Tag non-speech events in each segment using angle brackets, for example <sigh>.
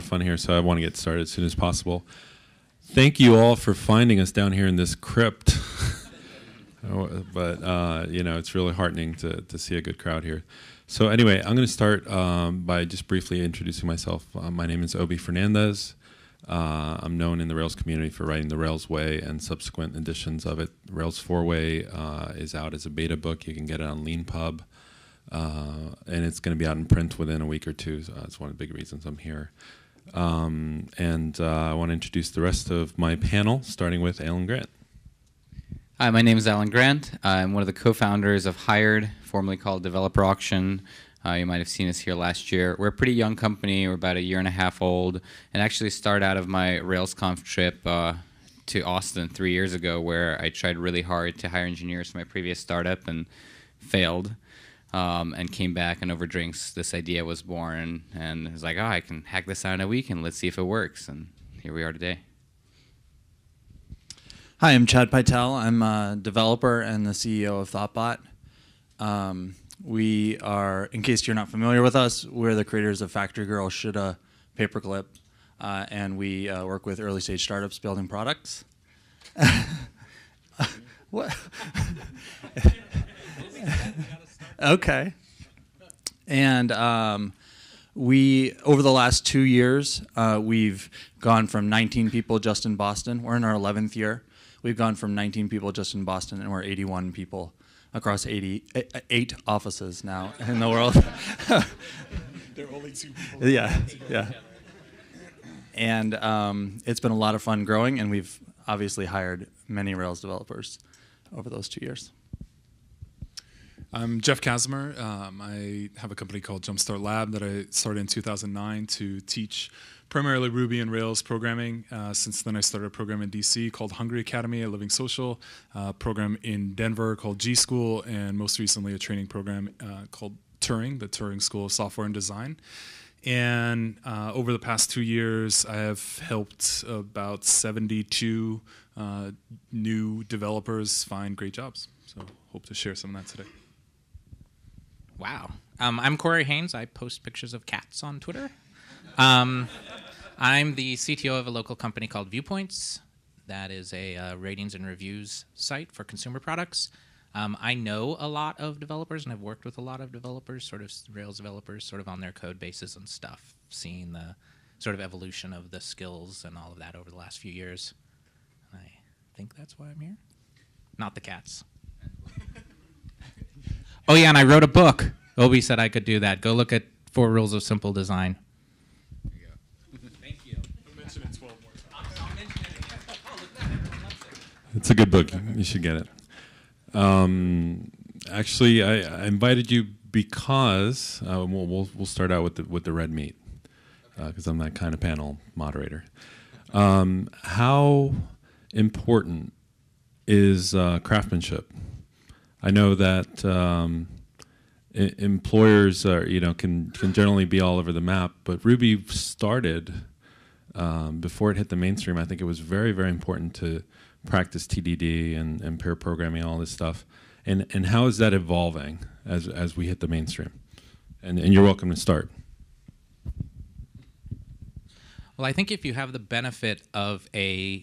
of fun here, so I want to get started as soon as possible. Thank you all for finding us down here in this crypt. <laughs> Oh, but uh, you know, it's really heartening to to see a good crowd here. So anyway, I'm going to start um, by just briefly introducing myself. Uh, my name is Obie Fernandez. Uh, I'm known in the Rails community for writing the Rails Way and subsequent editions of it. Rails 4 Way uh, is out as a beta book. You can get it on Leanpub. Uh, and it's going to be out in print within a week or two. So that's one of the big reasons I'm here. Um, and uh, I want to introduce the rest of my panel, starting with Allan Grant. Hi, my name is Allan Grant. I'm one of the co-founders of Hired, formerly called Developer Auction. Uh, you might have seen us here last year. We're a pretty young company. We're about a year and a half old, and actually started out of my RailsConf trip uh, to Austin three years ago, where I tried really hard to hire engineers for my previous startup and failed um, and came back and over drinks this idea was born and it was like oh i can hack this out in a week and let's see if it works. And here we are today. Hi i'm chad pytel. I'm a developer and the ceo of thoughtbot. Um, we are in case you're not familiar with us we're the creators of factory girl shoulda paperclip uh, and we uh, work with early stage startups building products. <laughs> What <laughs> Okay. And um, we, over the last two years, uh, we've gone from 19 people just in Boston. We're in our 11th year. We've gone from 19 people just in Boston, and we're 81 people across 80, eight offices now in the world. <laughs> there are only two people. Yeah, yeah. And um, it's been a lot of fun growing, and we've obviously hired many Rails developers over those two years. I'm Jeff Casimir. Um, I have a company called Jumpstart Lab that I started in 2009 to teach primarily Ruby and Rails programming. Uh, since then, I started a program in DC called Hungry Academy a Living Social, a program in Denver called gSchool, and most recently a training program uh, called Turing, the Turing School of Software and Design. And uh, over the past two years, I have helped about 72 uh, new developers find great jobs. So, hope to share some of that today. Wow. Um, I'm Corey Haines. I post pictures of cats on Twitter. Um, I'm the CTO of a local company called Viewpoints. That is a uh, ratings and reviews site for consumer products. Um, I know a lot of developers and I've worked with a lot of developers, sort of Rails developers, sort of on their code bases and stuff, seeing the sort of evolution of the skills and all of that over the last few years. I think that's why I'm here. Not the cats. Oh yeah, and I wrote a book. Obie said I could do that. Go look at Four Rules of Simple Design. Thank you. mention it 12 more times. It's a good book. You should get it. Um, actually, I, I, invited you because uh, we'll, we'll, we'll start out with the with the red meat because uh, I'm that kind of panel moderator. Um, how important is uh, craftsmanship? I know that um, I- employers are, you know, can can generally be all over the map, but Ruby started um, before it hit the mainstream. I think it was very, very important to practice TDD and, and pair programming, all this stuff. And and how is that evolving as as we hit the mainstream? And and you're welcome to start. Well, I think if you have the benefit of a,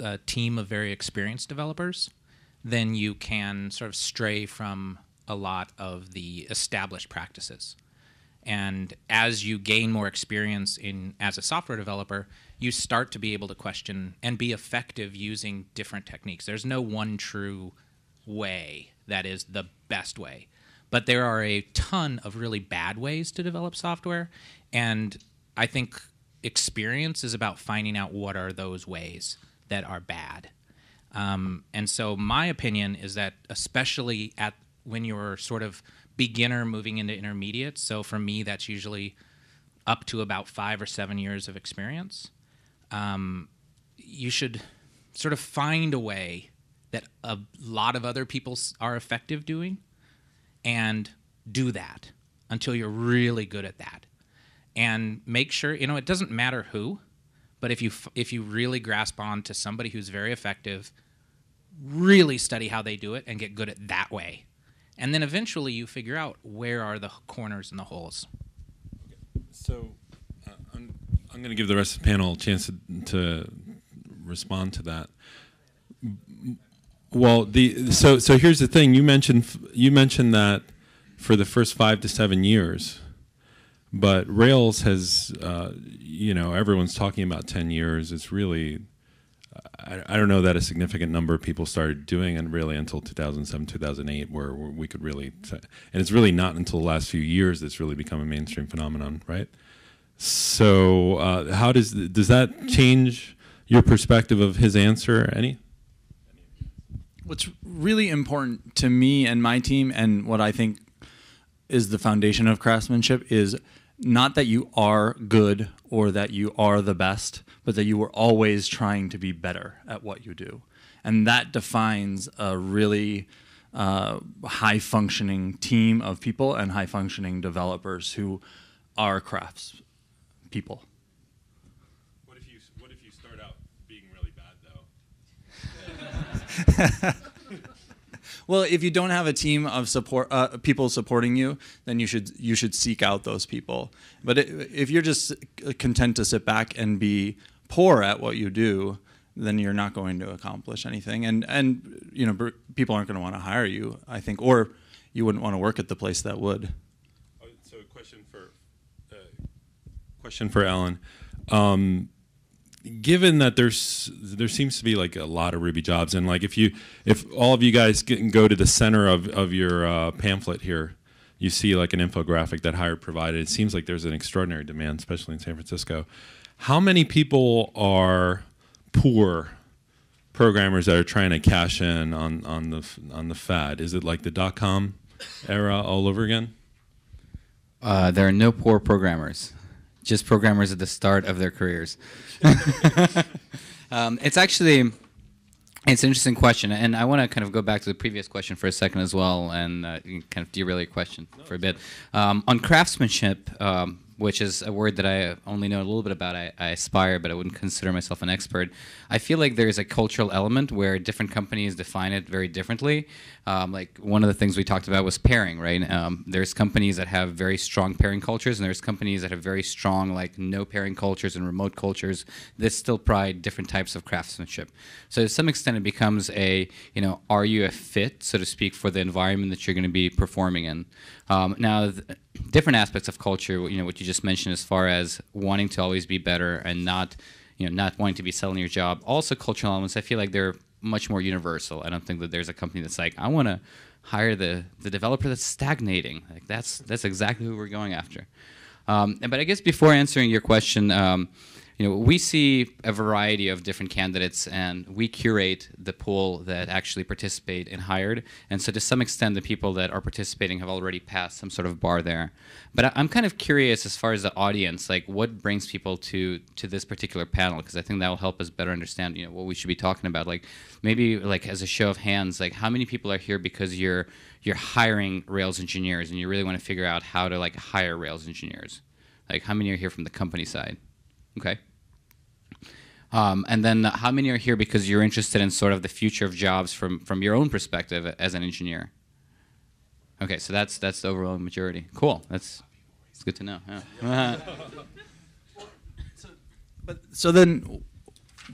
a team of very experienced developers, then you can sort of stray from a lot of the established practices. And as you gain more experience in as a software developer, you start to be able to question and be effective using different techniques. There's no one true way that is the best way. But there are a ton of really bad ways to develop software, and I think experience is about finding out what are those ways that are bad um, and so my opinion is that especially at when you're sort of beginner moving into intermediate, so for me that's usually up to about five or seven years of experience, um, you should sort of find a way that a lot of other people are effective doing and do that until you're really good at that. And make sure you know it doesn't matter who but if you if you really grasp on to somebody who's very effective really study how they do it and get good at that way. And then eventually you figure out where are the corners and the holes. So, uh, I'm going to give the rest of the panel a chance to, to respond to that. Well, the so so here's the thing. You mentioned you mentioned that for the first five to seven years, but Rails has uh, you know everyone's talking about ten years. It's really I, I, don't know that a significant number of people started doing it really until 2007, 2008, where, where we could really, and it's really not until the last few years that's really become a mainstream phenomenon, right? So, uh, how does does that change your perspective of his answer? Any? What's really important to me and my team, and what I think is the foundation of craftsmanship, is not that you are good or that you are the best, but that you are always trying to be better at what you do. And that defines a really uh, high functioning team of people and high functioning developers who are crafts people. What if you, what if you start out being really bad though? <laughs> Well, if you don't have a team of support uh, people supporting you, then you should you should seek out those people. But it, if you're just content to sit back and be poor at what you do, then you're not going to accomplish anything. And and you know people aren't going to want to hire you. I think, or you wouldn't want to work at the place that would. Oh, so, question for uh, question for Allan. Um, given that there's there seems to be like a lot of Ruby jobs, and like if you if all of you guys can go to the center of of your uh, pamphlet here, you see like an infographic that Hired provided. It seems like there's an extraordinary demand, especially in San Francisco. How many people are poor programmers that are trying to cash in on on the on the fad? Is it like the dot com era all over again? Uh, there are no poor programmers just programmers at the start of their careers. <laughs> um, it's actually it's an interesting question, and I want to kind of go back to the previous question for a second as well, and uh, kind of derail your question for a bit um, on craftsmanship. Um, which is a word that I only know a little bit about. I, I, aspire, but I wouldn't consider myself an expert. I feel like there's a cultural element where different companies define it very differently. Um, like one of the things we talked about was pairing, right? Um, there's companies that have very strong pairing cultures, and there's companies that have very strong like no pairing cultures and remote cultures that still pride different types of craftsmanship. So to some extent, it becomes a you know, are you a fit, so to speak, for the environment that you're going to be performing in? Um, now. Th- different aspects of culture, you know, what you just mentioned as far as wanting to always be better and not, you know, not wanting to be selling your job. Also, cultural elements, I feel like they're much more universal. I don't think that there's a company that's like, I want to hire the the developer that's stagnating. Like that's that's exactly who we're going after. Um, but I guess before answering your question. Um, you know, we see a variety of different candidates, and we curate the pool that actually participate in hired. And so, to some extent, the people that are participating have already passed some sort of bar there. But I'm kind of curious as far as the audience, like what brings people to to this particular panel, because I think that will help us better understand, you know, what we should be talking about. Like maybe like as a show of hands, like how many people are here because you're you're hiring Rails engineers and you really want to figure out how to like hire Rails engineers. Like how many are here from the company side? Okay. Um, and then how many are here because you're interested in sort of the future of jobs from, from your own perspective as an engineer? Okay, so that's that's the overwhelming majority. Cool. That's that's good to know. Yeah. <laughs> so, but so then,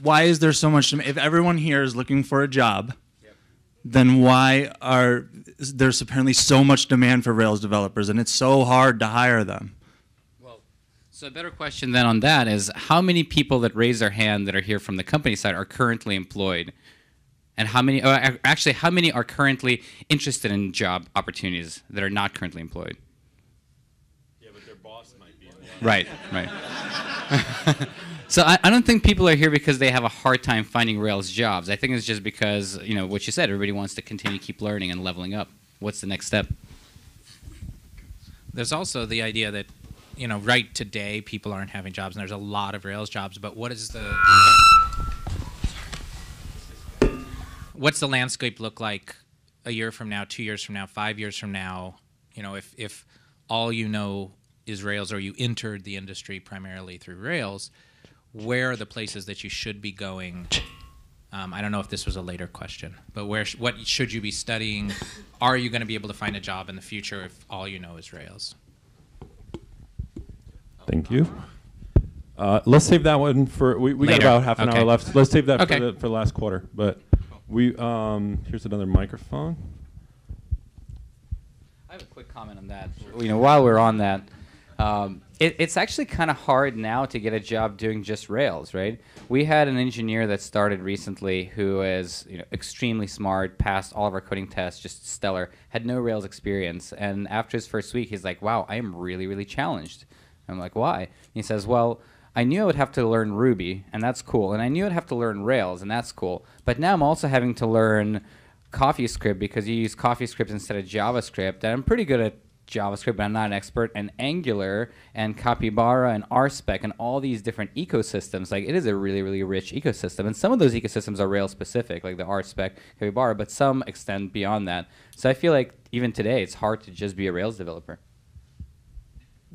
why is there so much? If everyone here is looking for a job, yep. then why are there's apparently so much demand for Rails developers, and it's so hard to hire them? So a better question then on that is how many people that raise their hand that are here from the company side are currently employed? And how many, uh, actually, how many are currently interested in job opportunities that are not currently employed? Yeah, but their boss might be. Right, right. <laughs> so I, I, don't think people are here because they have a hard time finding Rails jobs. I think it's just because, you know, what you said, everybody wants to continue to keep learning and leveling up. What's the next step? There's also the idea that you know, right today people aren't having jobs, and there's a lot of Rails jobs. But what is the what's the landscape look like a year from now, two years from now, five years from now? You know, if if all you know is Rails, or you entered the industry primarily through Rails, where are the places that you should be going? Um, I don't know if this was a later question, but where sh- what should you be studying? Are you going to be able to find a job in the future if all you know is Rails? Thank you. Uh, let's save that one for. We, we got Later. about half an Okay. hour left. Let's save that Okay. for, the, for the last quarter. But we um, here's another microphone. I have a quick comment on that. You know, while we're on that, um, it, it's actually kind of hard now to get a job doing just Rails, right? We had an engineer that started recently who is you know extremely smart, passed all of our coding tests, just stellar, had no Rails experience, and after his first week, he's like, "Wow, I am really, really challenged." I'm like, "Why?" He says, "Well." I knew I would have to learn Ruby, and that's cool. And I knew I'd have to learn Rails, and that's cool. But now I'm also having to learn CoffeeScript because you use CoffeeScript instead of JavaScript. And I'm pretty good at JavaScript, but I'm not an expert. And Angular and Capybara and RSpec and all these different ecosystems, like it is a really, really rich ecosystem. And some of those ecosystems are Rails specific, like the RSpec, Capybara, but some extend beyond that. So I feel like even today, it's hard to just be a Rails developer.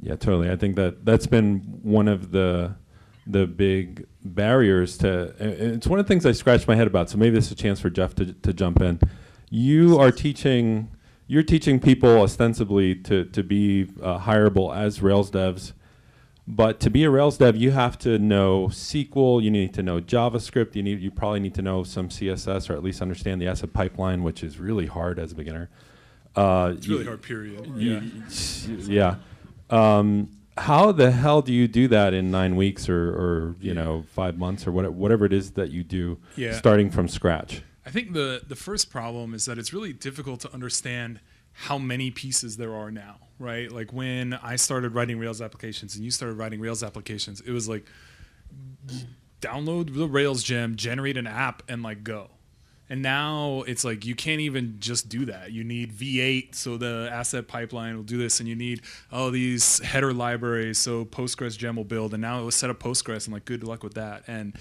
Yeah, totally. I think that that's been one of the the big barriers to. It's one of the things I scratch my head about. So maybe this is a chance for Jeff to to jump in. You are teaching. You're teaching people ostensibly to to be uh, hireable as Rails devs, but to be a Rails dev, you have to know SQL. You need to know JavaScript. You need. You probably need to know some CSS or at least understand the asset pipeline, which is really hard as a beginner. Uh, It's really hard. Period. you- Yeah. yeah. Um, how the hell do you do that in nine weeks or, or you know five months or whatever, whatever it is that you do, Yeah. starting from scratch? I think the the first problem is that it's really difficult to understand how many pieces there are now, right? Like when I started writing Rails applications and you started writing Rails applications, it was like download the Rails gem, generate an app, and like go. And now it's like you can't even just do that. You need V8 so the asset pipeline will do this, and you need all these header libraries so Postgres gem will build. And now it was set up Postgres, and like good luck with that. And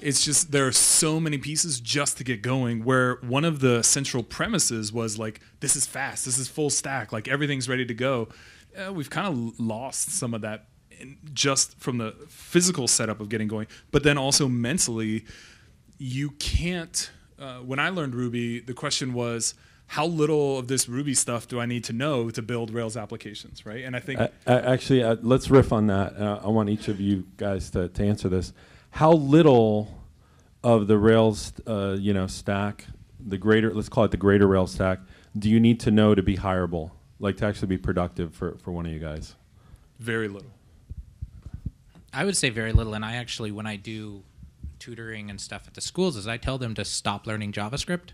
it's just there are so many pieces just to get going. Where one of the central premises was like this is fast, this is full stack, like everything's ready to go. Uh, we've kind of lost some of that just from the physical setup of getting going, but then also mentally you can't. Uh, when I learned Ruby, the question was, how little of this Ruby stuff do I need to know to build Rails applications, right? And I think Uh, uh, actually, uh, let's riff on that. Uh, I want each of you guys to, to answer this. How little of the Rails, uh, you know, stack, the greater, let's call it the greater Rails stack, do you need to know to be hireable, like to actually be productive for, for one of you guys? very little. I would say very little. And I actually, when I do tutoring and stuff at the schools, is I tell them to stop learning JavaScript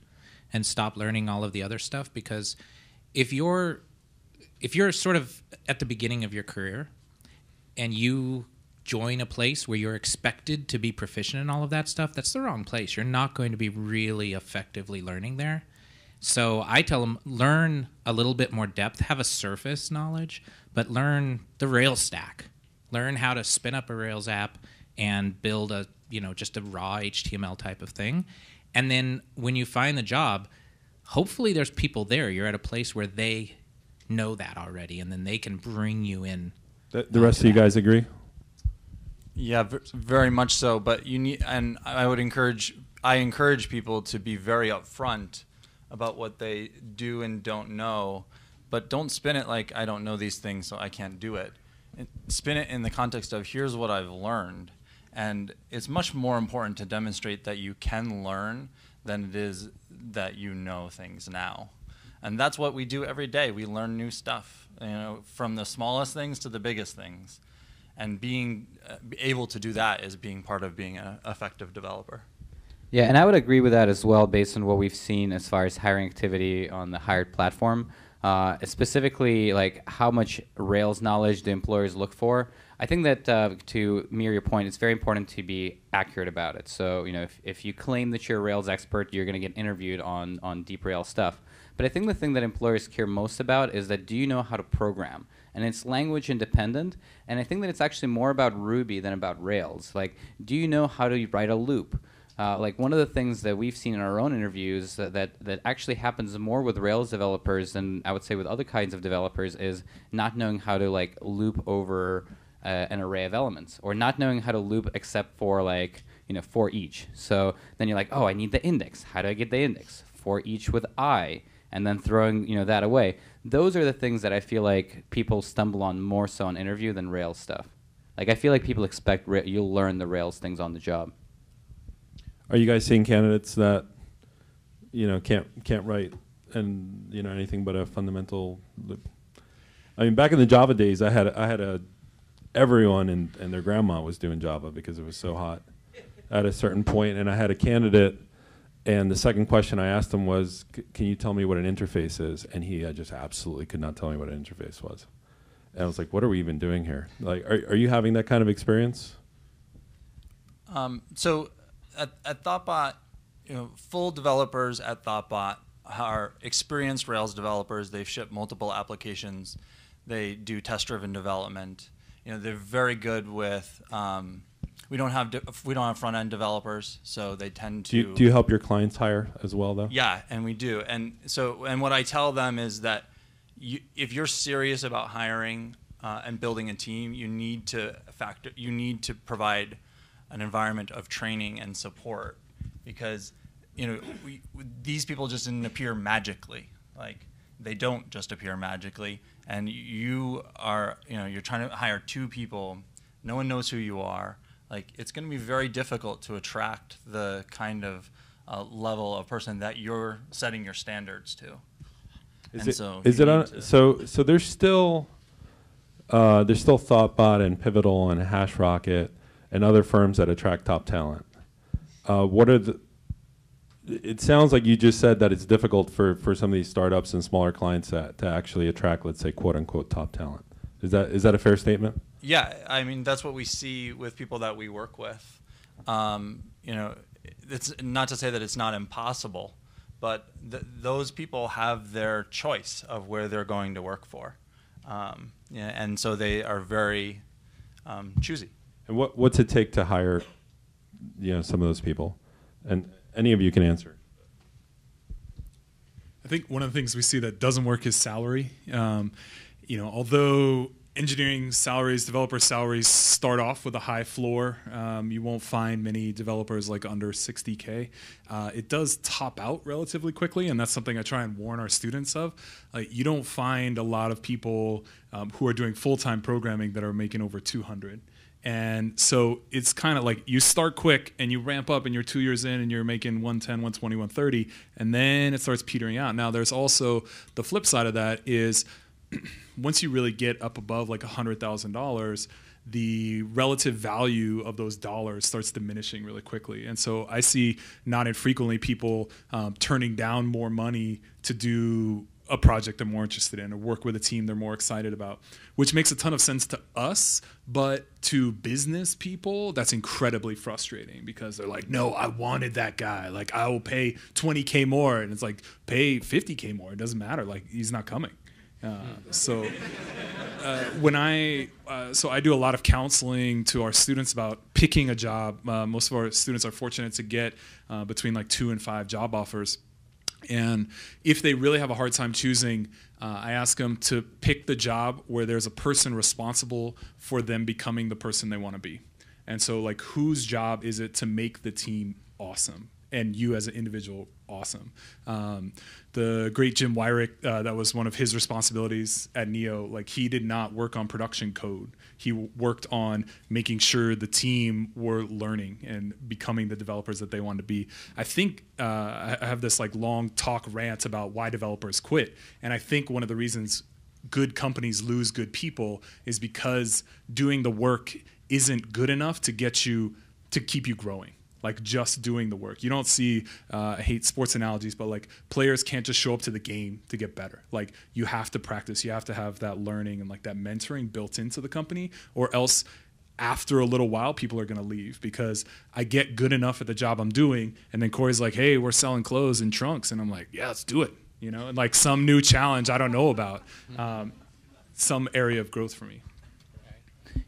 and stop learning all of the other stuff because if you're if you're sort of at the beginning of your career and you join a place where you're expected to be proficient in all of that stuff, that's the wrong place. You're not going to be really effectively learning there. So I tell them learn a little bit more depth, have a surface knowledge, but learn the Rails stack. Learn how to spin up a Rails app and build a, you know, just a raw HTML type of thing. And then when you find the job, hopefully there's people there. You're at a place where they know that already and then they can bring you in. The, the rest of you guys agree? Yeah, very much so. But you need, and I would encourage, I encourage people to be very upfront about what they do and don't know, but don't spin it like I don't know these things, so I can't do it. And spin it in the context of here's what I've learned, and it's much more important to demonstrate that you can learn than it is that you know things now. And that's what we do every day. We learn new stuff, you know, from the smallest things to the biggest things and being uh, able to do that is being part of being an effective developer. Yeah, and I would agree with that as well, based on what we've seen as far as hiring activity on the hired platform. Uh, specifically, like how much Rails knowledge do employers look for? I think that uh, to mirror your point, it's very important to be accurate about it. So, you know, if, if you claim that you're a Rails expert, you're going to get interviewed on on deep Rails stuff. But I think the thing that employers care most about is that do you know how to program? And it's language independent. And I think that it's actually more about Ruby than about Rails. Like, do you know how to write a loop? Uh, like one of the things that we've seen in our own interviews that, that that actually happens more with Rails developers than I would say with other kinds of developers is not knowing how to like loop over uh, an array of elements or not knowing how to loop except for like you know for each. So then you're like, oh, I need the index. How do I get the index? For each with i, and then throwing you know that away. Those are the things that I feel like people stumble on more so on interview than Rails stuff. Like I feel like people expect ra- you'll learn the Rails things on the job. Are you guys seeing candidates that you know can't can't write and you know anything but a fundamental? I mean, back in the Java days, I had I had a everyone and, and their grandma was doing Java because it was so hot at a certain point, and I had a candidate. And the second question I asked him was, "Can you tell me what an interface is?" And he uh, just absolutely could not tell me what an interface was. And I was like, "What are we even doing here? Like, are are you having that kind of experience?" Um, so at, at Thoughtbot, you know, full developers at Thoughtbot are experienced Rails developers. They've shipped multiple applications. They do test-driven development. You know, they're very good with. Um, we don't have de- we don't have front end developers, so they tend to. Do you, do you help your clients hire as well, though? Yeah, and we do. And so, and what I tell them is that you, if you're serious about hiring uh, and building a team, you need to factor. You need to provide an environment of training and support because you know we, these people just didn't appear magically. Like they don't just appear magically, and you are you know you're trying to hire two people. No one knows who you are. Like it's going to be very difficult to attract the kind of uh, level of person that you're setting your standards to. Is And it, so is it on, so so there's still uh, there's still Thoughtbot and Pivotal and HashRocket and other firms that attract top talent. Uh, what are the it sounds like you just said that it's difficult for, for some of these startups and smaller clients to, to actually attract, let's say, quote unquote, top talent. Is that is that a fair statement? Yeah, I mean that's what we see with people that we work with. Um, you know, it's not to say that it's not impossible, but th- those people have their choice of where they're going to work for, um, yeah, and so they are very um, choosy. And what what's it take to hire, you know, some of those people? And any of you can answer. I think one of the things we see that doesn't work is salary. Um, you know, although engineering salaries, developer salaries start off with a high floor, um, you won't find many developers like under 60k. Uh, it does top out relatively quickly, and that's something I try and warn our students of. You don't find a lot of people um, who are doing full-time programming that are making over 200. And so it's kind of like you start quick and you ramp up and you're two years in and you're making 110, 120, 130, and then it starts petering out. Now, there's also the flip side of that is <clears throat> once you really get up above like $100,000, the relative value of those dollars starts diminishing really quickly. And so I see not infrequently people um, turning down more money to do a project they're more interested in or work with a team they're more excited about, which makes a ton of sense to us. But to business people, that's incredibly frustrating because they're like, no, I wanted that guy. Like, I will pay 20K more. And it's like, pay 50K more. It doesn't matter. Like, he's not coming. Uh, so uh, when I uh, so I do a lot of counseling to our students about picking a job. Uh, most of our students are fortunate to get uh, between like two and five job offers. And if they really have a hard time choosing, uh, I ask them to pick the job where there's a person responsible for them becoming the person they want to be. And so, like, whose job is it to make the team awesome? And you as an individual, awesome. Um, the great Jim Weirich, uh, that was one of his responsibilities at Neo. Like, he did not work on production code. He worked on making sure the team were learning and becoming the developers that they wanted to be. I think uh, I have this like long talk rant about why developers quit, and I think one of the reasons good companies lose good people is because doing the work isn't good enough to get you to keep you growing like just doing the work. You don't see, uh, I hate sports analogies, but like players can't just show up to the game to get better. Like you have to practice, you have to have that learning and like that mentoring built into the company, or else after a little while, people are going to leave because I get good enough at the job I'm doing. And then Corey's like, hey, we're selling clothes and trunks. And I'm like, yeah, let's do it. You know, and like some new challenge I don't know about, um, some area of growth for me.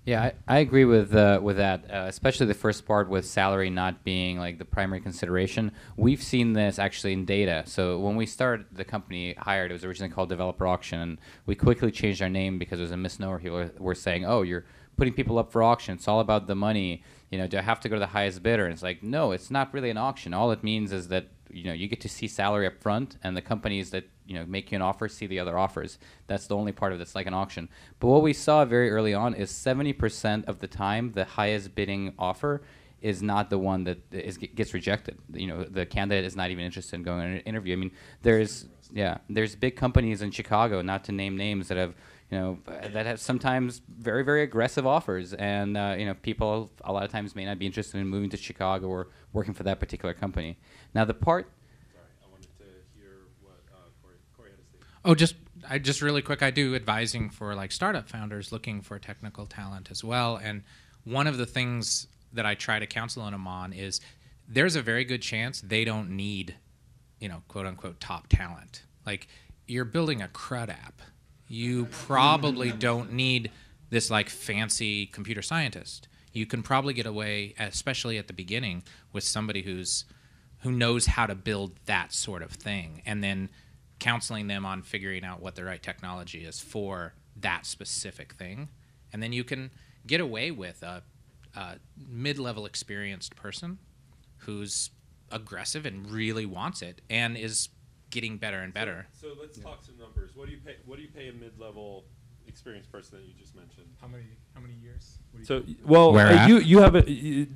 Yeah, I, I agree with uh, with that, uh, especially the first part with salary not being like the primary consideration. We've seen this actually in data. So when we started the company hired, it was originally called Developer Auction, and we quickly changed our name because it was a misnomer. People were, were saying, "Oh, you're putting people up for auction. It's all about the money. You know, do I have to go to the highest bidder? And it's like, no, it's not really an auction. All it means is that you know you get to see salary up front, and the companies that you know make you an offer see the other offers. That's the only part of it that's like an auction. But what we saw very early on is 70% of the time the highest bidding offer is not the one that is gets rejected. You know, the candidate is not even interested in going on an interview. I mean, there's yeah, there's big companies in Chicago, not to name names, that have you know that have sometimes very very aggressive offers, and uh, you know people a lot of times may not be interested in moving to Chicago or working for that particular company. Now the part. Sorry, I wanted to hear what uh, Corey, Corey had to say. Oh, just I just really quick. I do advising for like startup founders looking for technical talent as well. And one of the things that I try to counsel them on is there's a very good chance they don't need, you know, quote unquote top talent. Like you're building a CRUD app. You probably don't need this like fancy computer scientist. You can probably get away, especially at the beginning, with somebody who's who knows how to build that sort of thing, and then counseling them on figuring out what the right technology is for that specific thing, and then you can get away with a, a mid-level experienced person who's aggressive and really wants it and is getting better and better. So, so let's talk some numbers. What do you pay? What do you pay a mid-level experienced person that you just mentioned? How many how many years? What do you So, well, Where uh, at? you you have a you-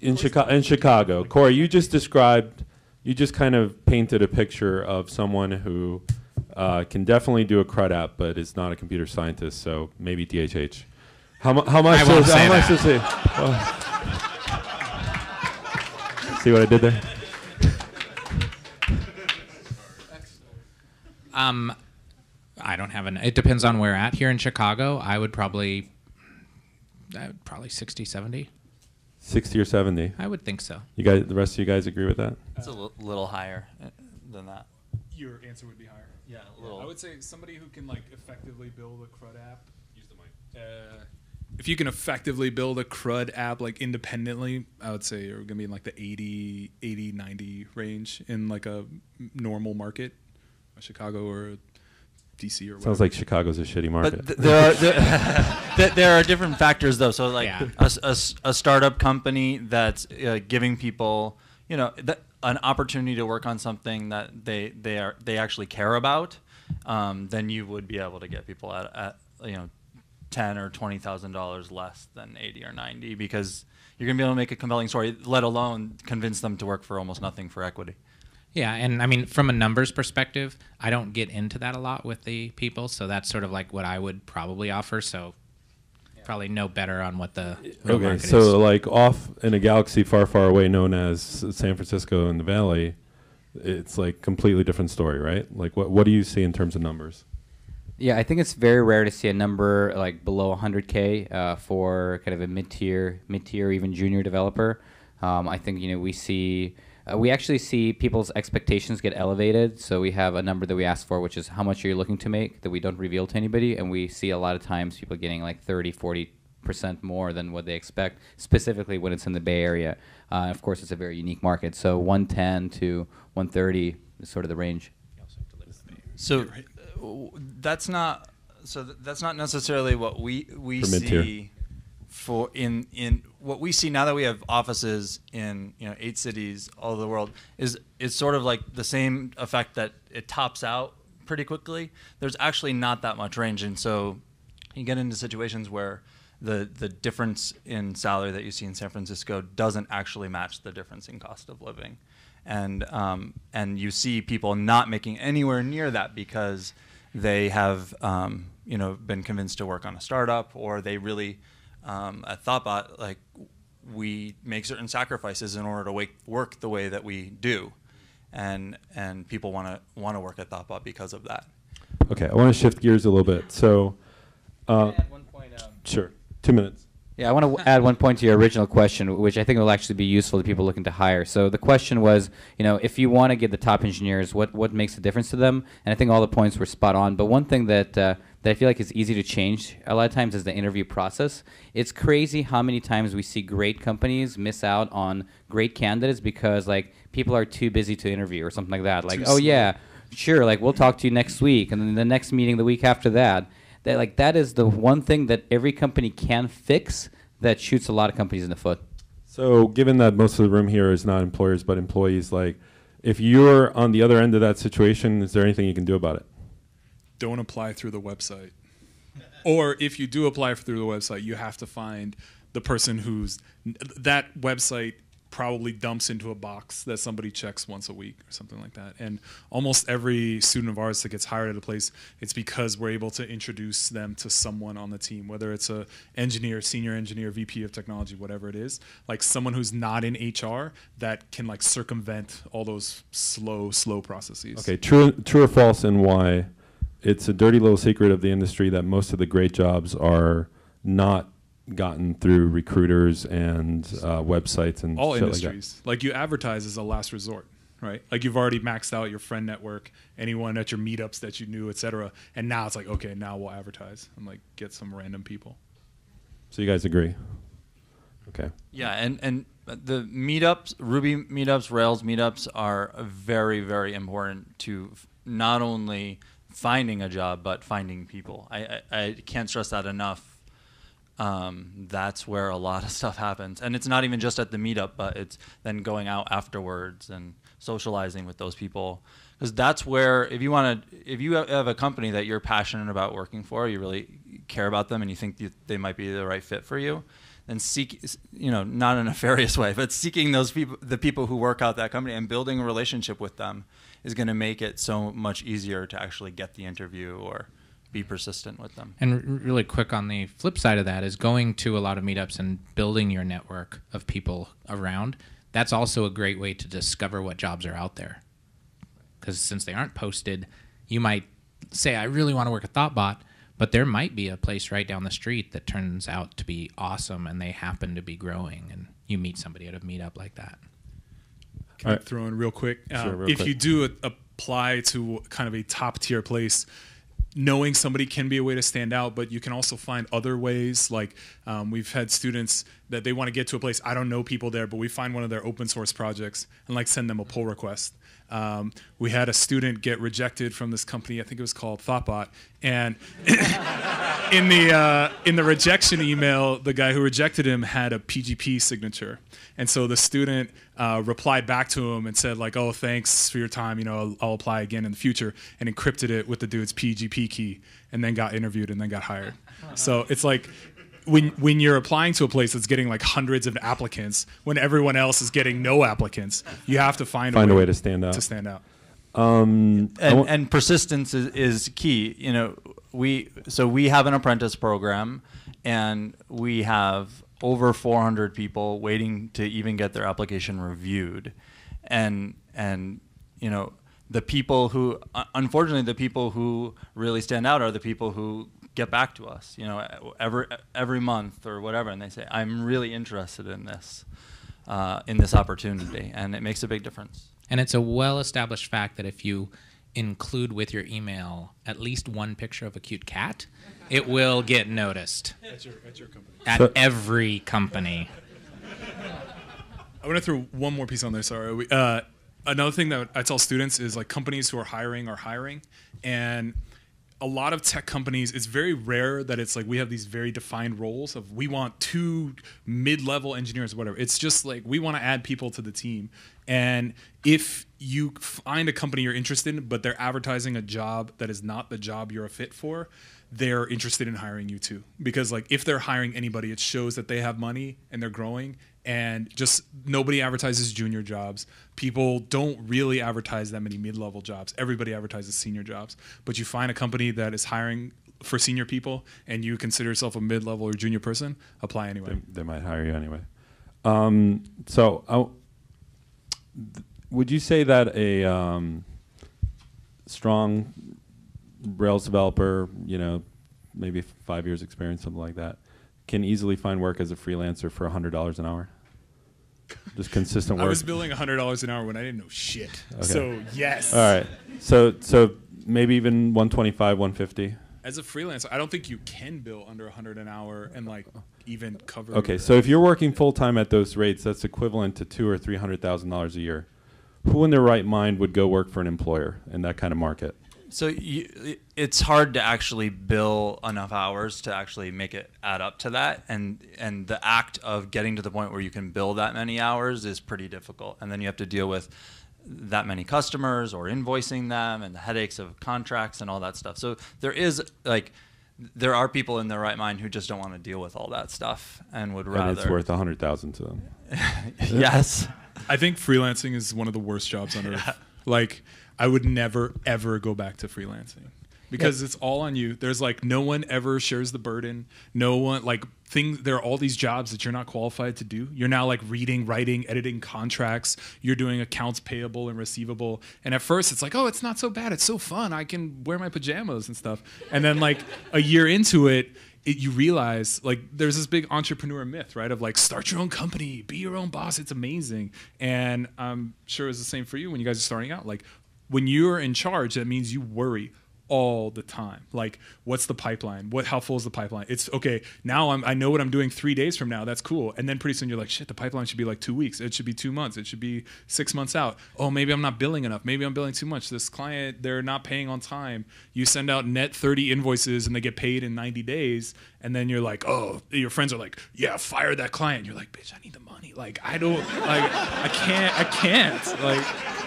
in Chicago. In Chicago, Corey, you just described. You just kind of painted a picture of someone who uh, can definitely do a CRUD app, but is not a computer scientist. So maybe DHH. How, mu- how much? I won't does- say how much that. does it? oh. <laughs> See what I did there? Um, I don't have an. It depends on where at. Here in Chicago, I would probably, I would probably 60, 70. Sixty or seventy? I would think so. You guys, the rest of you guys agree with that? It's a li- little higher uh, than that. Your answer would be higher. Yeah, a little. I would say somebody who can like effectively build a CRUD app. Use the mic. Uh, if you can effectively build a CRUD app like independently, I would say you're gonna be in like the 80, 80 90 range in like a normal market, a Chicago or a DC or whatever. Sounds like Chicago's a shitty market. But th- there are there, <laughs> <laughs> there are different factors though. So like Yeah. a, s- a s- a startup company that's uh, giving people you know th- an opportunity to work on something that they they are they actually care about, um, then you would be able to get people at, at you know ten or twenty thousand dollars less than eighty or ninety because you're gonna be able to make a compelling story. Let alone convince them to work for almost nothing for equity. Yeah, and I mean, from a numbers perspective, I don't get into that a lot with the people, so that's sort of like what I would probably offer. So, probably know better on what the real Okay, market so is. like off in a galaxy far, far away known as San Francisco in the Valley, it's like completely different story, right? Like what what do you see in terms of numbers? Yeah, I think it's very rare to see a number like below 100k uh, for kind of a mid-tier, mid-tier, even junior developer. Um, I think you know we see uh, we actually see people's expectations get elevated. So we have a number that we ask for, which is how much are you looking to make that we don't reveal to anybody, and we see a lot of times people getting like 30, 40 percent more than what they expect, specifically when it's in the Bay Area. Uh, of course, it's a very unique market. So 110 to 130 is sort of the range. So uh, w- that's not so th- that's not necessarily what we we For mid-tier. see for in in what we see now that we have offices in you know eight cities all over the world is it's sort of like the same effect that it tops out pretty quickly. There's actually not that much range, and so you get into situations where the the difference in salary that you see in San Francisco doesn't actually match the difference in cost of living, and um, and you see people not making anywhere near that because they have um, you know been convinced to work on a startup or they really um, at Thoughtbot like we make certain sacrifices in order to wake, work the way that we do, and and people want to want to work at Thoughtbot because of that. Okay, I want to shift gears a little bit. So, uh, sure, two minutes. Yeah, I want to add one point to your original question, which I think will actually be useful to people looking to hire. So the question was, you know, if you want to get the top engineers, what what makes a difference to them? And I think all the points were spot on. But one thing that uh, that I feel like is easy to change a lot of times is the interview process. It's crazy how many times we see great companies miss out on great candidates because like people are too busy to interview or something like that. Like, Too oh slow. yeah, sure, like we'll talk to you next week, and then the next meeting the week after that That like that is the one thing that every company can fix that shoots a lot of companies in the foot. So, given that most of the room here is not employers but employees, like if you're on the other end of that situation, is there anything you can do about it? Don't apply through the website. or if you do apply through the website, you have to find the person who's that website probably dumps into a box that somebody checks once a week or something like that. And almost every student of ours that gets hired at a place, it's because we're able to introduce them to someone on the team, whether it's a engineer, senior engineer, VP of technology, whatever it is, like someone who's not in HR that can like circumvent all those slow, slow processes. Okay, true, true or false, and why? It's a dirty little secret of the industry that most of the great jobs are not gotten through recruiters and uh, websites and all shit industries. Like, you advertise as a last resort, right? Like you've already maxed out your friend network, anyone at your meetups that you knew, etc. And now it's like, okay, now we'll advertise and like get some random people. So you guys agree? Okay. Yeah, and and the meetups, Ruby meetups, Rails meetups are very very important to not only finding a job but finding people. I I, I can't stress that enough. Um, that's where a lot of <laughs> stuff happens, and it's not even just at the meetup, but it's then going out afterwards and socializing with those people because that's where if you want to if you have a company that you're passionate about working for you really care about them and you think they might be the right fit for you then seek you know not in a <laughs> nefarious way but seeking those people the people who work out that company and building a relationship with them is going to make it so much easier to actually get the interview or be persistent with them And really quick on the flip side of that is going to a lot of meetups and building your network of people around. That's also a great way to discover what jobs are out there. Because since they aren't posted, you might say, I really want to work at Thoughtbot, but there might be a place right down the street that turns out to be awesome and they happen to be growing, and you meet somebody at a meetup like that. Can I throw in real quick? Sure, Uh, real if quick. you do a- apply to kind of a top tier place, knowing somebody can be a way to stand out, but you can also find other ways. Like um, we've had students that they want to get to a place. I don't know people there, but we find one of their open source projects and like send them a pull request. Um, we had a student get rejected from this company. I think it was called Thoughtbot, and <laughs> in the uh, in the rejection email, the guy who rejected him had a PGP signature, and so the student uh, replied back to him and said like, "Oh, thanks for your time. You know, I'll, I'll apply again in the future," and encrypted it with the dude's PGP key, and then got interviewed and then got hired. So it's like. When, when you're applying to a place that's getting like hundreds of applicants, when everyone else is getting no applicants, you have to find, Find a way to stand out. To stand out. Um, and, wa- and persistence is, is key. You know, we so we have an apprentice program, and we have over 400 people waiting to even get their application reviewed, and and you know the people who un- unfortunately the people who really stand out are the people who get back to us. You know, every every month or whatever, and they say, "I'm really interested in this." Uh, in this opportunity, and it makes a big difference. And it's a well established fact that if you include with your email at least one picture of a cute cat, it will get noticed At your, at your company. at every company. I want to throw one more piece on there. Sorry. We- Uh, another thing that I tell students is like companies who are hiring are hiring, and a lot of tech companies. It's very rare that it's like we have these very defined roles of we want two mid-level engineers, whatever. It's just like we want to add people to the team, and if you find a company you're interested in, but they're advertising a job that is not the job you're a fit for, they're interested in hiring you too. Because like if they're hiring anybody, it shows that they have money and they're growing. And just nobody advertises junior jobs. People don't really advertise that many mid-level jobs. Everybody advertises senior jobs. But you find a company that is hiring for senior people, and you consider yourself a mid-level or junior person, apply anyway. they, they might hire you anyway. Um, so, th- would you say that a um, strong Rails developer, you know, maybe five years experience, something like that, can easily find work as a freelancer for hundred dollars an hour? Just consistent work. <laughs> I was billing hundred dollars an hour when I didn't know shit. So yes. All right. So, so maybe even one twenty-five, one fifty. As a freelancer, I don't think you can bill under hundred an hour and like even cover. Okay, so if you're working full time at those rates, that's equivalent to two or three hundred thousand dollars a year. Who in their right mind would go work for an employer in that kind of market? So you, it's hard to actually bill enough hours to actually make it add up to that, and and the act of getting to the point where you can bill that many hours is pretty difficult, and then you have to deal with that many customers or invoicing them and the headaches of contracts and all that stuff. So there is like there are people in their right mind who just don't want to deal with all that stuff and would rather And it's worth a hundred thousand to them. <laughs> yes. I think freelancing is one of the worst jobs on <laughs> earth. Like, I would never ever go back to freelancing because it's all on you. There's like no one ever shares the burden. No one like things. There are all these jobs that you're not qualified to do. You're now like reading, writing, editing contracts. You're doing accounts payable and receivable. And at first, it's like, oh, it's not so bad. It's so fun. I can wear my pajamas and stuff. And then like a year into it. It, you realize like there's this big entrepreneur myth right of like start your own company be your own boss. It's amazing. And i'm sure it's the same for you when you guys are starting out. Like when you're in charge that means you worry all the time. Like what's the pipeline? What how full is the pipeline? It's okay now I'm, i know what i'm doing three days from now. That's cool. And then pretty soon you're like shit the pipeline should be like two weeks. It should be two months. It should be six months out. Oh maybe i'm not billing enough. Maybe i'm billing too much. This client they're not paying on time. You send out net 30 invoices and they get paid in 90 days. And then you're like oh your friends are like yeah fire that client. You're like bitch i need the money. Like i don't like i can't i can't. Like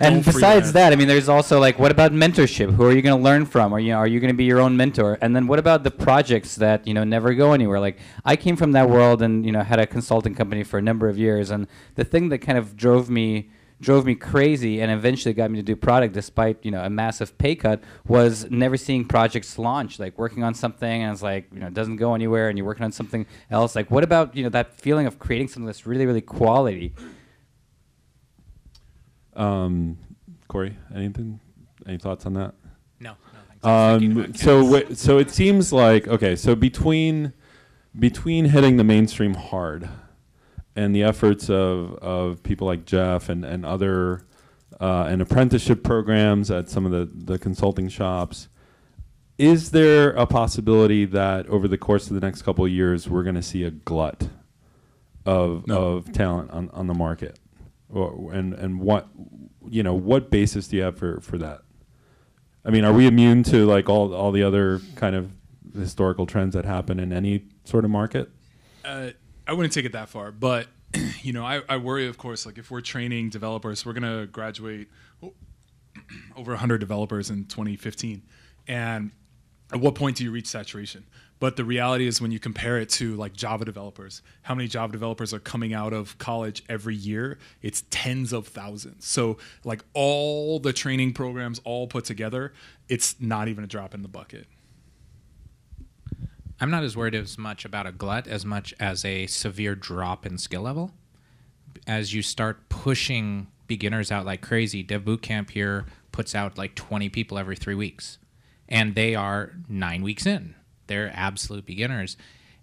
And besides that, I mean, there's also like, what about mentorship? Who are you going to learn from? Are you are you going to be your own mentor? And then what about the projects that you know never go anywhere? Like I came from that world and you know had a consulting company for a number of years, and the thing that kind of drove me drove me crazy and eventually got me to do product despite you know a massive pay cut was never seeing projects launch like working on something and it's like you know it doesn't go anywhere and you're working on something else like what about you know that feeling of creating something that's really really quality Um, Corey, anything? Any thoughts on that? No, no. Thanks. I was thinking Um, so kids. wh- so it seems like okay. So between between hitting the mainstream hard and the efforts of of people like Jeff and and other uh, and apprenticeship programs at some of the the consulting shops, is there a possibility that over the course of the next couple of years we're going to see a glut of No. of talent on on the market, and and what you know what basis do you have for for that? I mean, are we immune to like all all the other kind of historical trends that happen in any sort of market? uh, I wouldn't take it that far, but <clears throat> you know, I, I worry, of course, like if we're training developers, we're gonna graduate <clears throat> over 100 developers in 2015, and at what point do you reach saturation? But the reality is, when you compare it to like Java developers, how many Java developers are coming out of college every year? It's tens of thousands. So, like all the training programs all put together, it's not even a drop in the bucket. I'm not as worried as much about a glut as much as a severe drop in skill level. As you start pushing beginners out like crazy, Dev Bootcamp here puts out like 20 people every three weeks, and they are nine weeks in. They're absolute beginners,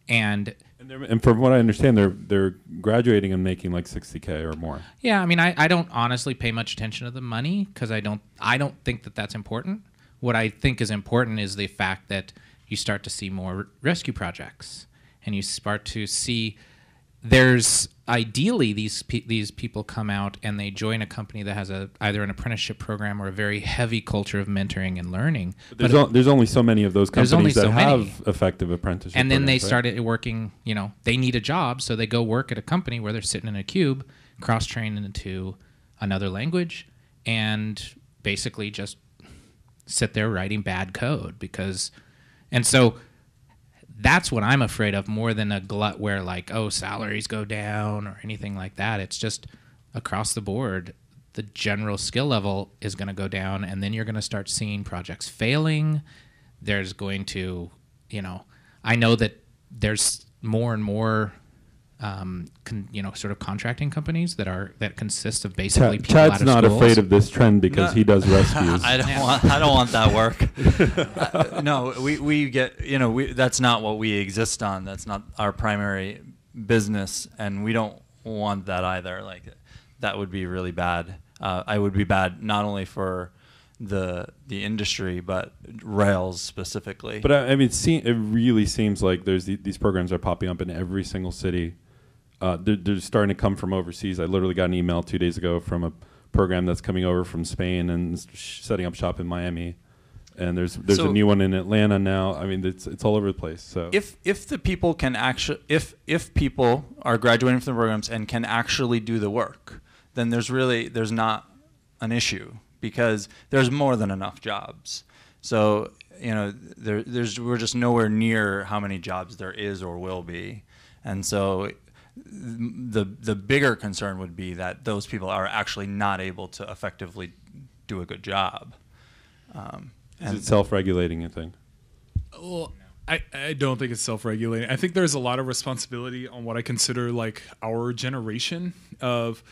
and And, they're- and from what I understand, they're they're graduating and making like sixty k or more. Yeah, I mean, I, I don't honestly pay much attention to the money because I don't I don't think that that's important. What I think is important is the fact that you start to see more rescue projects, and you start to see there's ideally these pe- these people come out and they join a company that has a either an apprenticeship program or a very heavy culture of mentoring and learning. But there's, o- there's only so many of those companies that so have many. effective apprenticeship. and then they programs, right? started working you know they need a job so they go work at a company where they're sitting in a cube cross trained into another language and basically just sit there writing bad code because and so that's what i'm afraid of more than a glut where like oh salaries go down or anything like that. It's just across the board the general skill level is going to go down and then you're going to start seeing projects failing. There's going to you know i know that there's more and more um, con, you know sort of contracting companies that are that consist of basically Chad, people out Chad's of not schools. afraid of this trend because No. he does <laughs> rescues. I don't want. I don't want that work. <laughs> Uh, no, we, we get. You know, we, that's not what we exist on. That's not our primary business, and we don't want that either. Like, that would be really bad. Uh, I would be bad not only for the the industry, but Rails specifically. But I, I mean, it, se- it really seems like there's the, these programs are popping up in every single city. Uh, they're, they're starting to come from overseas. I literally got an email two days ago from a program that's coming over from Spain and sh- setting up shop in Miami, and there's there's So- a new one in Atlanta now. I mean, it's it's all over the place. So if if the people can actually if if people are graduating from the programs and can actually do the work then there's really there's not an issue because there's more than enough jobs so you know there there's we're just nowhere near how many jobs there is or will be and so the the bigger concern would be that those people are actually not able to effectively do a good job um, is it self-regulating? You think? Well, I, I don't think it's self-regulating. I think there's a lot of responsibility on what I consider like our generation of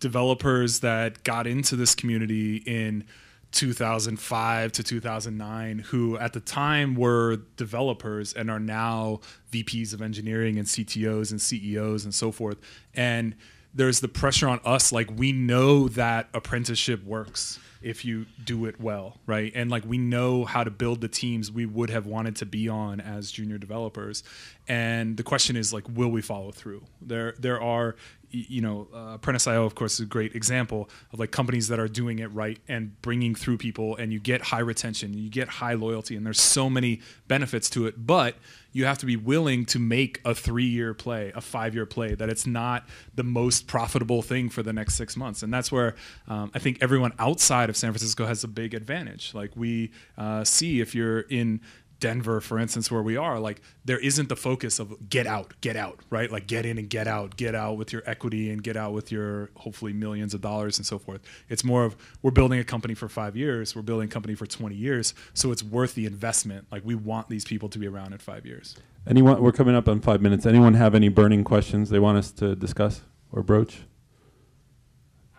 developers that got into this community in 2005 to 2009 who at the time were developers and are now VPs of engineering and CTOs and CEOs and so forth. And there's the pressure on us like we know that apprenticeship works if you do it well right? And like we know how to build the teams we would have wanted to be on as junior developers. And the question is like will we follow through? There there are you know uh, apprentice.io of course is a great example of like companies that are doing it right and bringing through people and you get high retention you get high loyalty and there's so many benefits to it but you have to be willing to make a three year play, a five year play, that it's not the most profitable thing for the next six months. And that's where um, I think everyone outside of San Francisco has a big advantage. Like we uh, see if you're in Denver, for instance, where we are, like there isn't the focus of get out, get out, right? Like get in and get out, get out with your equity and get out with your hopefully millions of dollars and so forth. It's more of we're building a company for five years, we're building a company for 20 years, so it's worth the investment. Like we want these people to be around in five years. Anyone? We're coming up on five minutes. Anyone have any burning questions they want us to discuss or broach?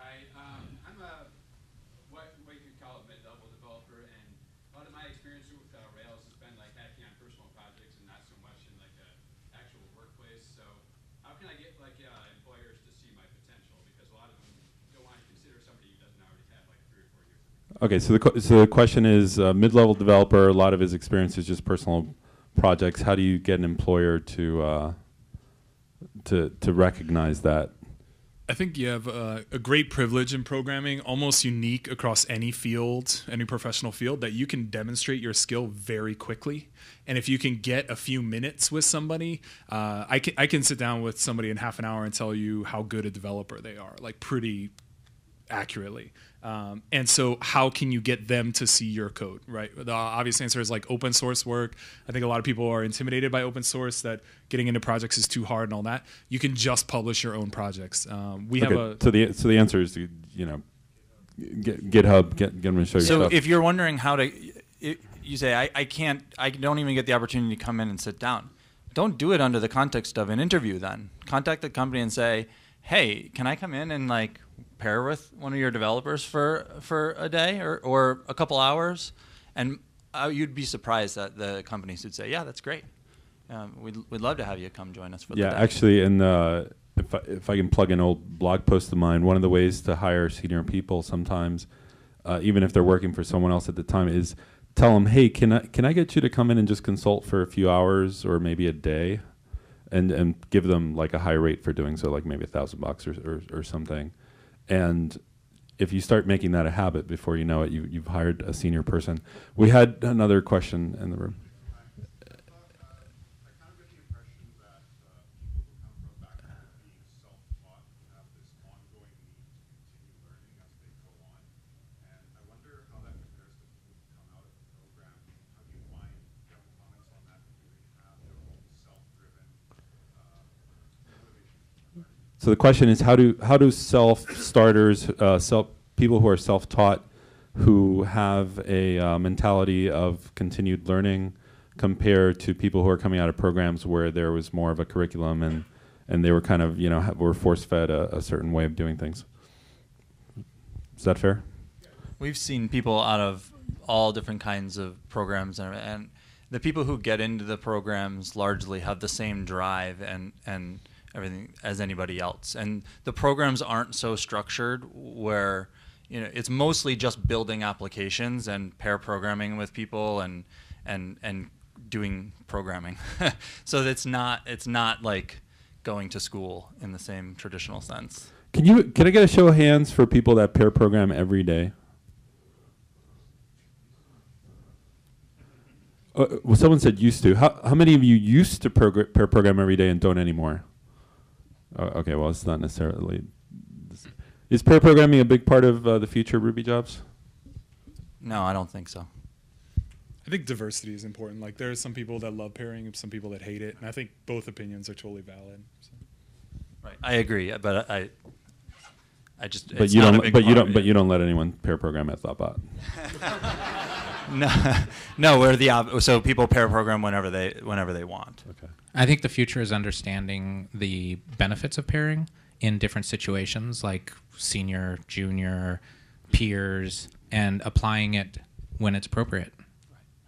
Hi, um, I'm a what, what you could call a mid-level developer, and a lot of my experience with uh, Rails has been like hacking on personal projects and not so much in like a actual workplace. So, how can I get like uh, employers to see my potential? Because a lot of them don't want to consider somebody who doesn't already have like three or four years. of Okay, so the so the question is uh, mid-level developer. A lot of his experience is just personal projects. How do you get an employer to uh, to to recognize that? I think you have uh, a great privilege in programming, almost unique across any field, any professional field, that you can demonstrate your skill very quickly. And if you can get a few minutes with somebody, uh, I can I can sit down with somebody in half an hour and tell you how good a developer they are, like pretty accurately. Um, and so, how can you get them to see your code? Right. The obvious answer is like open source work. I think a lot of people are intimidated by open source that getting into projects is too hard and all that. You can just publish your own projects. Um, we have a so the so the answer is you you know get, GitHub get get them to show you So stuff. if you're wondering how to, i you say I, I can't, I don't even get the opportunity to come in and sit down. Don't do it under the context of an interview. Then contact the company and say, Hey, can I come in and like pair with one of your developers for for a day or or a couple hours? And uh, you'd be surprised that the companies would say, Yeah, that's great. Um, we'd we'd love to have you come join us for yeah, the day. actually, and uh, if I, if I can plug an old blog post of mine, one of the ways to hire senior people sometimes, uh, even if they're working for someone else at the time, is tell them, hey, can I can I get you to come in and just consult for a few hours or maybe a day, and and give them like a high rate for doing so, like maybe a thousand bucks or, or or something, and if you start making that a habit before you know it, you, you've hired a senior person. We had another question in the room. I kind of get the impression that uh, people who come from a background of being self-taught have this ongoing need to continue learning as they go on. And I wonder how that compares to people who come out of the program. How do you find, do you have comments on that? Do they have their own self-driven uh, motivation? So the question is, how do how do self starters, uh, self people who are self taught, who have a uh, mentality of continued learning, compare to people who are coming out of programs where there was more of a curriculum and and they were kind of you know were force fed a, a certain way of doing things. Is that fair? We've seen people out of all different kinds of programs, and, and the people who get into the programs largely have the same drive and and everything as anybody else. And the programs aren't so structured where you know it's mostly just building applications and pair programming with people and and and doing programming. <laughs> so it's not it's not like going to school in the same traditional sense. Can you can I get a show of hands for people that pair program every day? Uh, well, someone said used to. How how many of you used to pair program every day and don't anymore? Uh, okay, well, it's not necessarily. Is pair programming a big part of uh, the future Ruby jobs? No, I don't think so. I think diversity is important. Like there are some people that love pairing and some people that hate it, and I think both opinions are totally valid. So. Right. I agree, but I, I just. But it's you not don't. big But you don't. But you don't let anyone pair program at Thoughtbot. <laughs> No, <laughs> no, we're the op- so people pair program whenever they whenever they want. Okay. I think the future is understanding the benefits of pairing in different situations, like senior, junior, peers, and applying it when it's appropriate.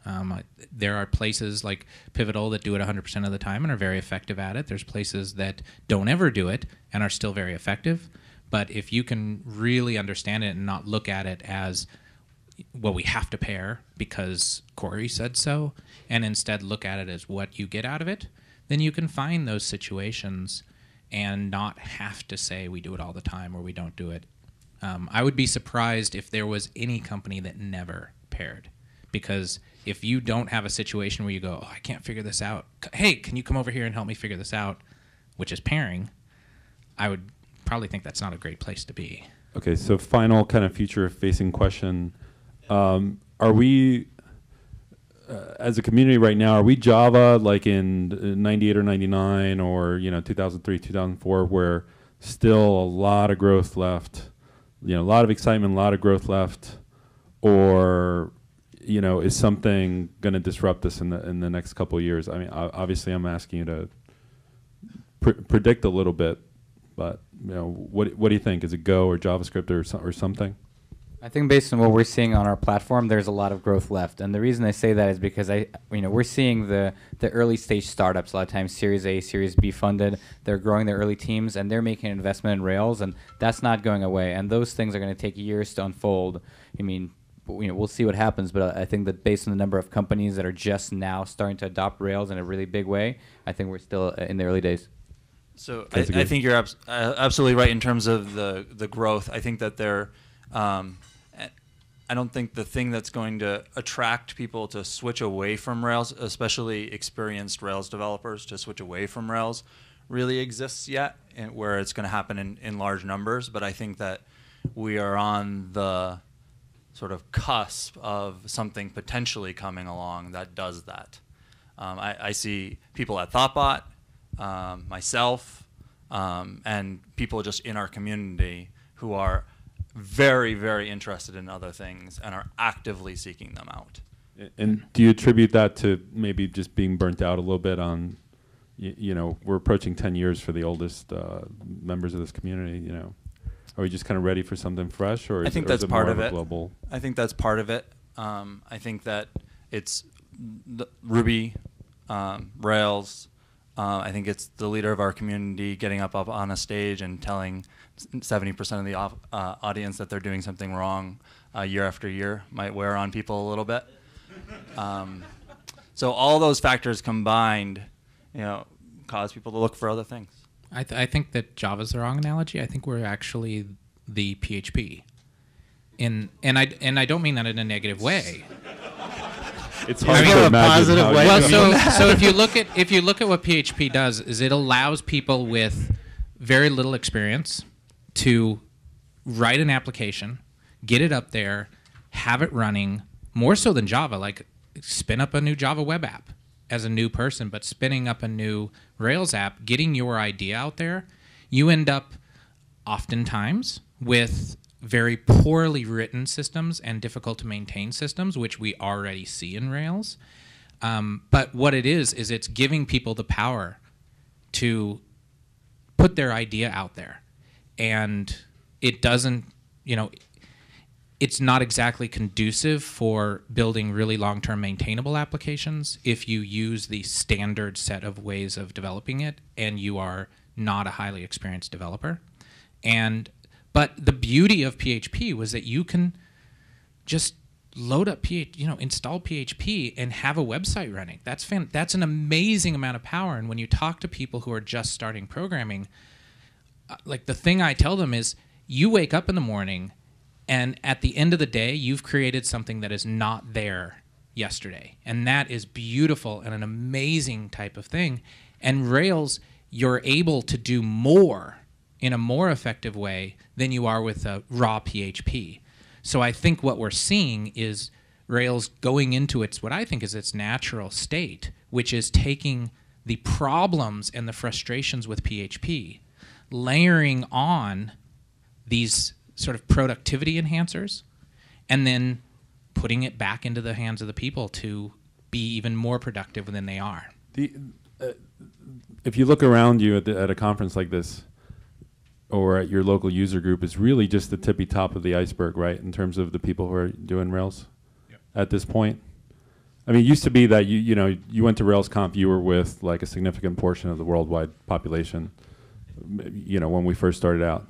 Um, there are places like Pivotal that do it 100% of the time and are very effective at it. There's places that don't ever do it and are still very effective. But if you can really understand it and not look at it as, well, we have to pair because Corey said so, and instead look at it as what you get out of it, then you can find those situations and not have to say we do it all the time or we don't do it. Um, I would be surprised if there was any company that never paired, because if you don't have a situation where you go, oh, I can't figure this out. Hey, can you come over here and help me figure this out? Which is pairing. I would probably think that's not a great place to be. Okay, so final kind of future-facing question: um, Are we, uh, as a community right now, are we Java like in '98 or '99 or you know 2003, 2004, where still a lot of growth left, you know, a lot of excitement, a lot of growth left, or you know, is something going to disrupt us in the in the next couple of years? I mean, obviously, I'm asking you to pr- predict a little bit, but you know, what what do you think? Is it Go or JavaScript or or something? I think based on what we're seeing on our platform, there's a lot of growth left, and the reason I say that is because I, you know, we're seeing the the early stage startups a lot of times Series A, Series B funded. They're growing their early teams, and they're making an investment in Rails, and that's not going away. And those things are going to take years to unfold. I mean, you know, we'll see what happens, but I think that based on the number of companies that are just now starting to adopt Rails in a really big way, I think we're still uh, in the early days. So I, That's a I good- think you're abs- uh, absolutely right in terms of the the growth. I think that they're. Um, a- I don't think the thing that's going to attract people to switch away from Rails, especially experienced Rails developers, to switch away from Rails, really exists yet, and where it's going to happen in, in large numbers. But I think that we are on the sort of cusp of something potentially coming along that does that. Um, I, I see people at Thoughtbot, um, myself, um, and people just in our community who are very, very interested in other things and are actively seeking them out. And do you attribute that to maybe just being burnt out a little bit on, you, you know, we're approaching 10 years for the oldest uh, members of this community, you know. Are we just kind of ready for something fresh or is, I think it, or that's part of it. global? I think that's part of it. Um, I think that it's the Ruby, um, Rails. Uh, I think it's the leader of our community getting up, up on a stage and telling seventy percent of the uh, audience that they're doing something wrong uh, year after year might wear on people a little bit. Um, so all those factors combined, you know, cause people to look for other things. I, th- I think that Java's the wrong analogy. I think we're actually the PHP. In and I and I don't mean that in a negative way. It's hard mean- to a imagine. positive way well, so <laughs> so if you look at if you look at what PHP does, is it allows people with very little experience to write an application, get it up there, have it running more so than Java. Like spin up a new Java web app as a new person, but spinning up a new Rails app, getting your idea out there, you end up oftentimes with very poorly written systems and difficult to maintain systems, which we already see in Rails. Um, but what it is is it's giving people the power to put their idea out there, and it doesn't, you know, it's not exactly conducive for building really long-term maintainable applications if you use the standard set of ways of developing it and you are not a highly experienced developer. And but the beauty of PHP was that you can just load up PHP, you know, install PHP and have a website running. That's fan, that's an amazing amount of power. And when you talk to people who are just starting programming, uh, like the thing I tell them is you wake up in the morning and at the end of the day you've created something that is not there yesterday. And that is beautiful and an amazing type of thing. And Rails you're able to do more in a more effective way than you are with a raw PHP. So I think what we're seeing is Rails going into its what I think is its natural state, which is taking the problems and the frustrations with PHP, layering on these sort of productivity enhancers, and then putting it back into the hands of the people to be even more productive than they are. The, uh, if you look around you at, the, at a conference like this, or at your local user group, is really just the tippy top of the iceberg, right? In terms of the people who are doing Rails Yep. at this point. I mean, it used to be that you you know you went to RailsConf, you were with like a significant portion of the worldwide population. You know, when we first started out.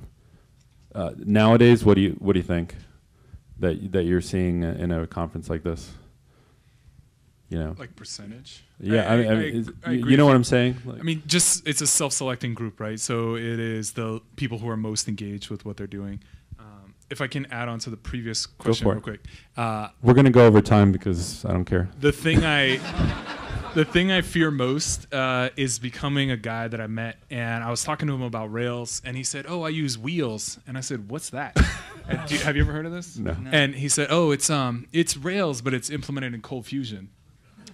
Uh, nowadays, what do you what do you think that that you're seeing in a conference like this? You know, Like percentage. yeah, I, mean, I mean, I you- agree you know with what I'm saying? Like, I mean, just it's a self-selecting group, right? So it is the people who are most engaged with what they're doing. Um, if I can add on to the previous question real it. quick, uh, we're gonna go over time because I don't care. the thing I <laughs> the thing I fear most uh, is becoming a guy that I met, and I was talking to him about Rails, and he said, "Oh, I use Wheels," and I said, "What's that?" Do you- have you ever heard of this? No. And he said, "Oh, it's um, it's Rails, but it's implemented in Cold Fusion."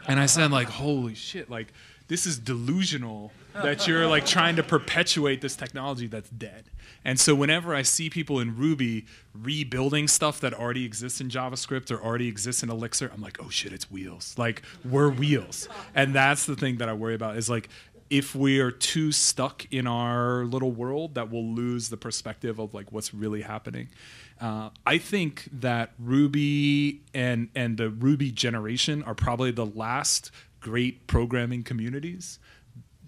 And I said, like, holy shit, like this is delusional that you're like trying to perpetuate this technology that's dead. And so whenever I see people in Ruby rebuilding stuff that already exists in JavaScript or already exists in Elixir, I'm like, oh shit, it's wheels. Like we're wheels. And that's the thing that I worry about is like if we are too stuck in our little world that we'll lose the perspective of like what's really happening. Uh, I think that Ruby and and the Ruby generation are probably the last great programming communities.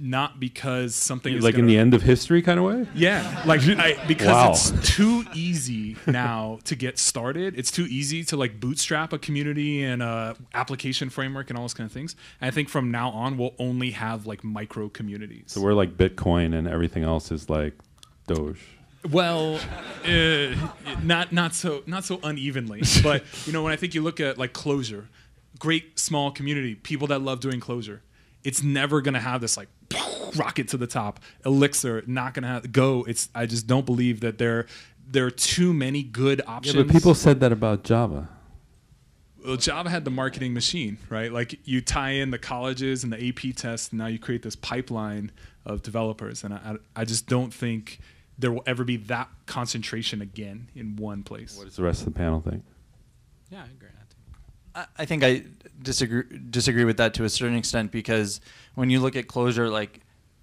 Not because something is like in the end of history kind of way. yeah, like <laughs> I, because Wow. it's too easy now to get started. It's too easy to like bootstrap a community and a application framework and all those kind of things. And I think from now on we'll only have like micro communities. So we're like Bitcoin and everything else is like Doge. Well, uh, not not so not so unevenly, <laughs> but you know when I think you look at like Clojure, great small community, people that love doing Clojure. It's never gonna have this like <laughs> rocket to the top. Elixir not gonna have Go. It's I just don't believe that there there are too many good options. Yeah, options. but people said that about Java. well, Java had the marketing machine, right? Like you tie in the colleges and the AP test, and now you create this pipeline of developers. And I, I I just don't think there will ever be that concentration again in one place. What does the rest of the panel think? Yeah, I agree. I I think I disagree disagree with that to a certain extent because when you look at Clojure, like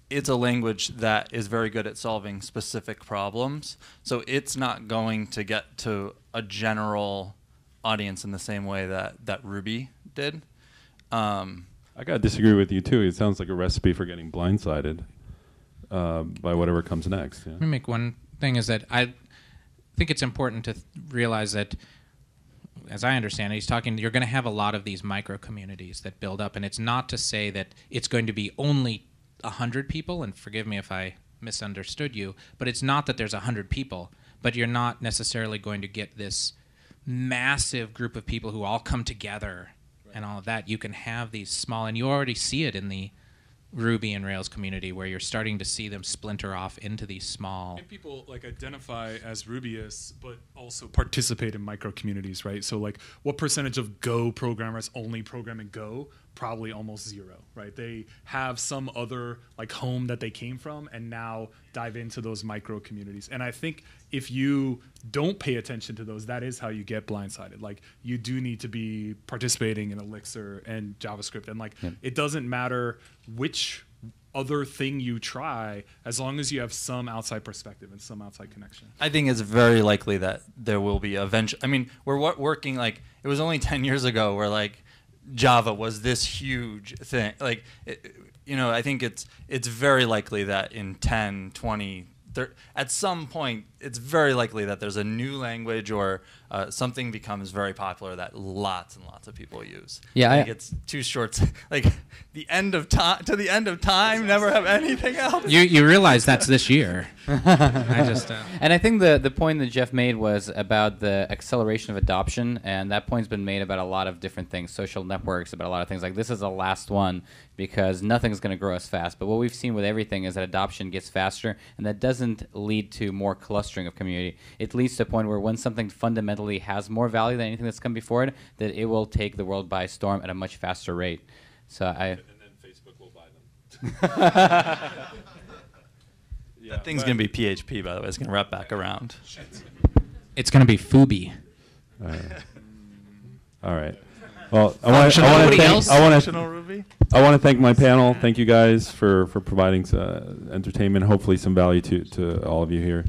it's a language that is very good at solving specific problems. So it's not going to get to a general audience in the same way that that Ruby did. Um, I gotta disagree with you too. It sounds like a recipe for getting blindsided uh, by whatever comes next. yeah. Let me make one thing is that I think it's important to th- realize that, as I understand it, he's talking. You're going to have a lot of these micro communities that build up, and it's not to say that it's going to be only hundred people. And forgive me if I misunderstood you, but it's not that there's hundred people, but you're not necessarily going to get this massive group of people who all come together and all of that. You can have these small, and you already see it in the Ruby and Rails community where you're starting to see them splinter off into these small. And people like identify as Rubyists, but also participate in micro communities, right? So, like, what percentage of Go programmers only program in Go? Probably almost zero, right? They have some other like home that they came from, and now dive into those micro communities. And I think if you don't pay attention to those, that is how you get blindsided. Like, you do need to be participating in Elixir and JavaScript, and like, it doesn't matter which other thing you try as long as you have some outside perspective and some outside connection. I think it's very likely that there will be eventually. I mean, we're wo- working like it was only 10 years ago where like Java was this huge thing. Like, it, you know, I think it's it's very likely that in 10, 20, there at some point it's very likely that there's a new language or uh, something becomes very popular that lots and lots of people use. Yeah, I I- think it's too short. <laughs> Like the end of time to the end of time, never have anything else. You you realize that's this <laughs> year. I just uh, <laughs> And I think the the point that Jeff made was about the acceleration of adoption, and that point's been made about a lot of different things, social networks, about a lot of things. Like this is the last one because nothing's going to grow as fast. But what we've seen with everything is that adoption gets faster, and that doesn't lead to more clustering of community. It leads to a point where when something fundamentally has more value than anything that's come before it, that it will take the world by storm at a much faster rate. So I. And then Facebook will buy them. <laughs> that thing's gonna be PHP, by the way. It's gonna wrap back around. it's going to be Fubi. <laughs> All right. Well, I want to. I Functional. want to Nobody thank. else? I want to. Functional Ruby. I want to thank my panel. Thank you guys for for providing uh, entertainment. Hopefully, some value to to all of you here.